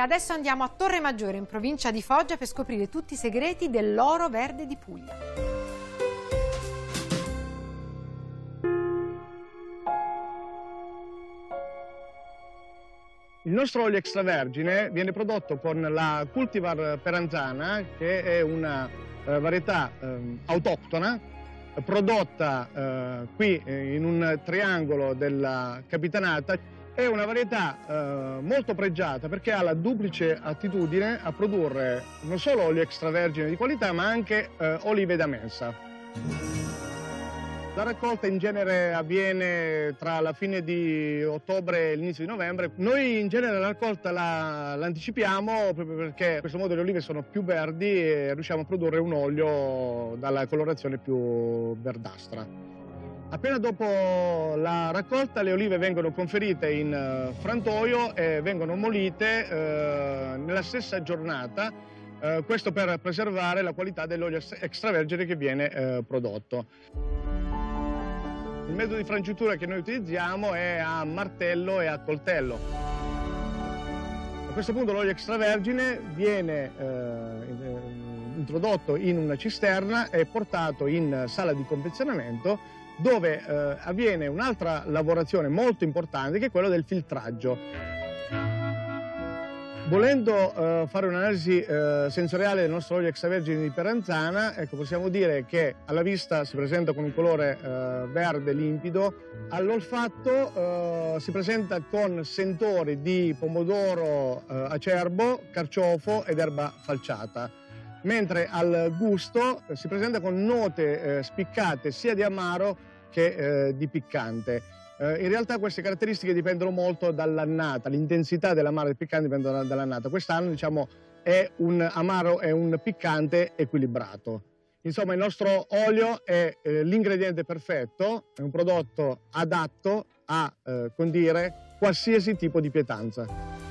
Adesso andiamo a Torre Maggiore, in provincia di Foggia, per scoprire tutti i segreti dell'oro verde di Puglia. Il nostro olio extravergine viene prodotto con la Cultivar Peranzana, che è una eh, varietà eh, autoctona, prodotta eh, qui eh, in un triangolo della Capitanata. È una varietà eh, molto pregiata perché ha la duplice attitudine a produrre non solo olio extravergine di qualità, ma anche eh, olive da mensa. La raccolta in genere avviene tra la fine di ottobre e l'inizio di novembre. Noi in genere la raccolta la, l'anticipiamo proprio perché in questo modo le olive sono più verdi e riusciamo a produrre un olio dalla colorazione più verdastra. Appena dopo la raccolta le olive vengono conferite in eh, frantoio e vengono molite eh, nella stessa giornata, eh, questo per preservare la qualità dell'olio extravergine che viene eh, prodotto. Il metodo di frangittura che noi utilizziamo è a martello e a coltello. A questo punto l'olio extravergine viene eh, eh, introdotto in una cisterna e portato in sala di confezionamento dove eh, avviene un'altra lavorazione molto importante che è quella del filtraggio. Volendo uh, fare un'analisi uh, sensoriale del nostro olio extravergine di Peranzana, ecco, possiamo dire che alla vista si presenta con un colore uh, verde limpido, all'olfatto si presenta con sentori di pomodoro acerbo, carciofo ed erba falciata, mentre al gusto si presenta con note spiccate sia di amaro che di piccante. Eh, in realtà queste caratteristiche dipendono molto dall'annata, l'intensità dell'amaro e del piccante dipende dall'annata. Quest'anno diciamo, è un amaro e un piccante equilibrato. Insomma il nostro olio è eh, l'ingrediente perfetto, è un prodotto adatto a eh, condire qualsiasi tipo di pietanza.